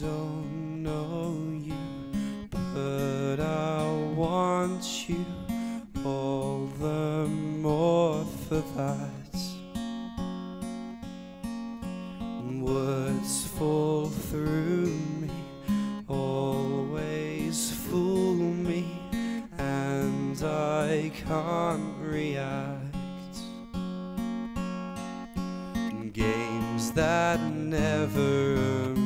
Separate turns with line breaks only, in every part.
don't know you, but I want you all the more for that. Words fall through me, always fool me, and I can't react. Games that never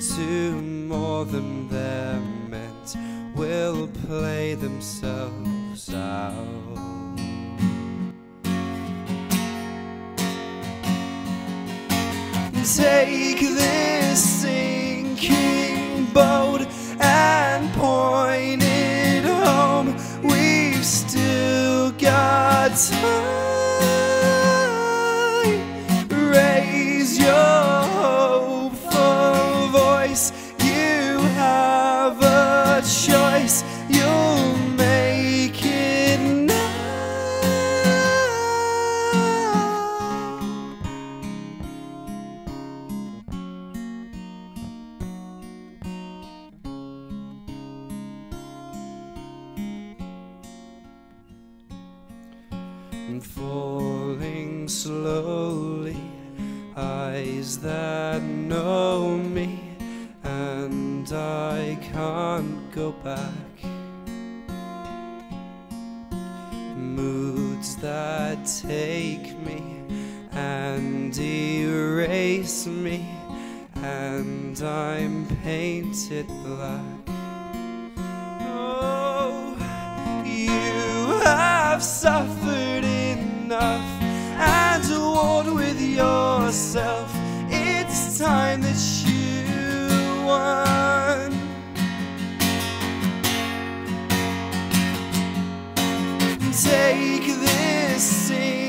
to more than they're meant will play themselves out. Take this sinking boat and point it home. We've still got time. Choice. You'll make it now. and falling slowly. Eyes that know me, and I can't go back. Moods that take me and erase me, and I'm painted black. Oh, you have suffered enough and warred with yourself. It's time that you one. Take this sin.